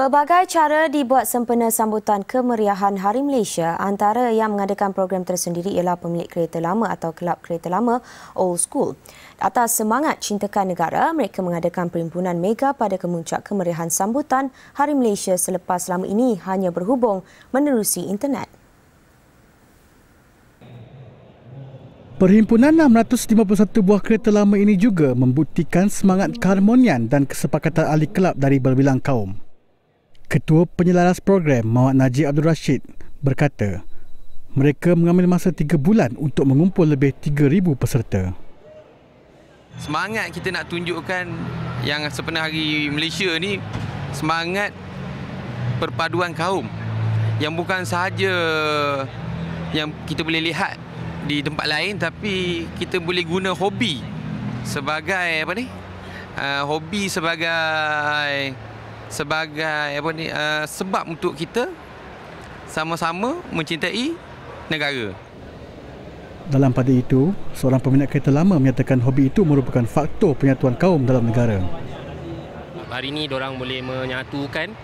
Pelbagai cara dibuat sempena sambutan kemeriahan Hari Malaysia. Antara yang mengadakan program tersendiri ialah pemilik kereta lama atau kelab kereta lama Old School. Atas semangat cintakan negara, mereka mengadakan perhimpunan mega pada kemuncak kemeriahan sambutan Hari Malaysia selepas selama ini hanya berhubung menerusi internet. Perhimpunan 651 buah kereta lama ini juga membuktikan semangat keharmonian dan kesepakatan ahli kelab dari berbilang kaum. Ketua Penyelaras Program Mawad Najib Abdul Rashid berkata, mereka mengambil masa tiga bulan untuk mengumpul lebih 3,000 peserta. Semangat kita nak tunjukkan yang sepenuh hari Malaysia ni semangat perpaduan kaum yang bukan sahaja yang kita boleh lihat di tempat lain tapi kita boleh guna hobi sebagai apa ni? Uh, hobi sebagai sebagai apa ni uh, sebab untuk kita sama-sama mencintai negara. Dalam pada itu, seorang peminat kereta lama menyatakan hobi itu merupakan faktor penyatuan kaum dalam negara. Hari ini orang boleh menyatukan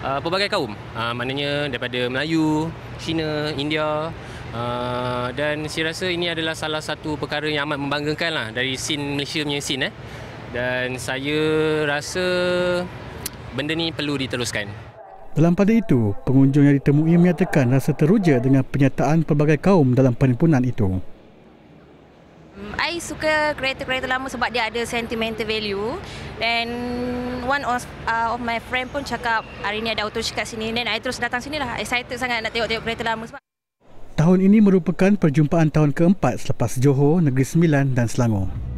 uh, pelbagai kaum. Uh, maknanya daripada Melayu, Cina, India uh, dan saya rasa ini adalah salah satu perkara yang amat membanggakan lah dari scene Malaysia punya scene eh. Dan saya rasa benda ni perlu diteruskan. Dalam pada itu, pengunjung yang ditemui menyatakan rasa teruja dengan penyataan pelbagai kaum dalam perhimpunan itu. I suka kereta-kereta lama sebab dia ada sentimental value dan one of, uh, of my friend pun cakap hari ni ada auto kat sini dan I terus datang sini lah excited sangat nak tengok-tengok kereta lama sebab Tahun ini merupakan perjumpaan tahun keempat selepas Johor, Negeri Sembilan dan Selangor.